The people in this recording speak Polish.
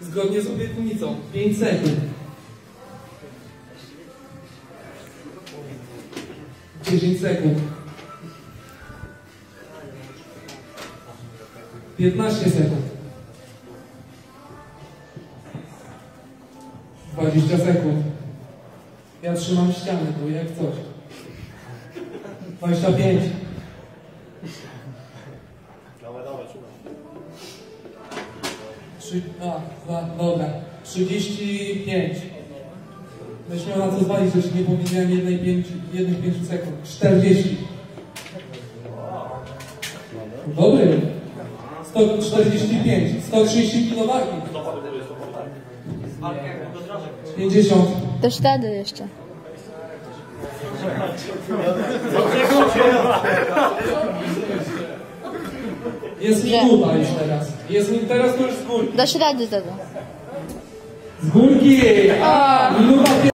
Zgodnie z obietnicą. 5 sekund. 10 sekund. 15 sekund. 20 sekund. Ja trzymam ścianę, bo jak coś. 25. Dawaj, dawaj, czułem. Trzy, a, dwa, dobra. 35. Będziesz miał na co zwalić, że nie powiedziałem jednej pięciu, jednych pięciu sekund. 40. Dobry. 145. 130 kg. 50. Do ślady jeszcze. Jest mi dupa już teraz. Jest mi teraz już z górki. Dasz rady z tego. Z górki! A, minuta